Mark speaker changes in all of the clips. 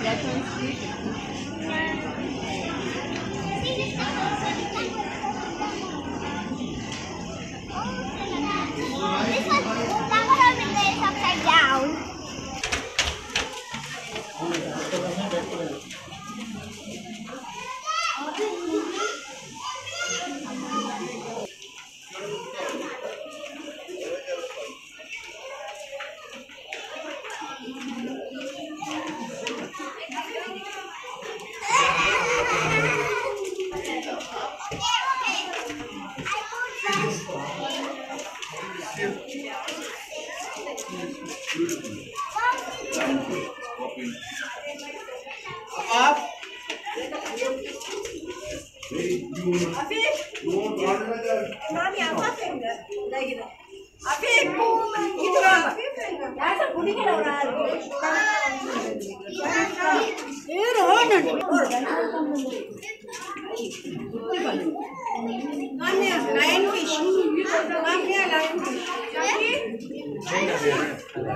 Speaker 1: congratulations. shift अब
Speaker 2: आप
Speaker 1: ಏನು
Speaker 3: Look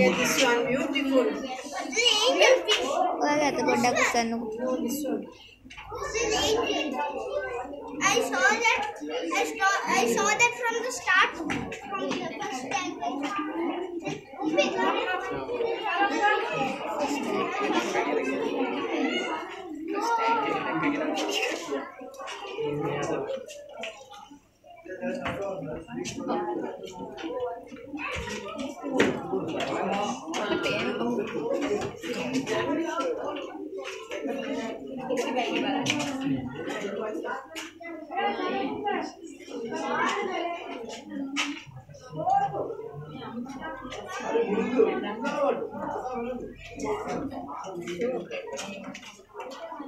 Speaker 3: at this one, beautiful.
Speaker 4: I.
Speaker 3: This.
Speaker 1: I saw that. I saw, I saw that from the start. From the first time. bilang ini ada Thank you.